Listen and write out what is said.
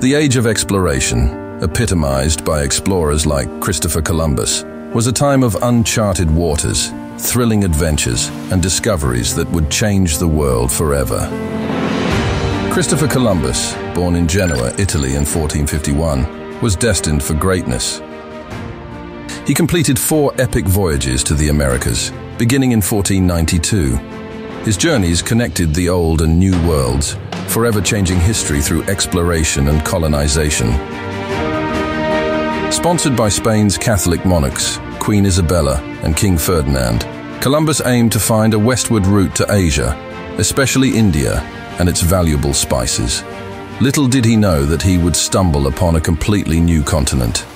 The age of exploration, epitomized by explorers like Christopher Columbus, was a time of uncharted waters, thrilling adventures, and discoveries that would change the world forever. Christopher Columbus, born in Genoa, Italy in 1451, was destined for greatness. He completed four epic voyages to the Americas, beginning in 1492. His journeys connected the old and new worlds, forever changing history through exploration and colonization. Sponsored by Spain's Catholic monarchs, Queen Isabella and King Ferdinand, Columbus aimed to find a westward route to Asia, especially India and its valuable spices. Little did he know that he would stumble upon a completely new continent.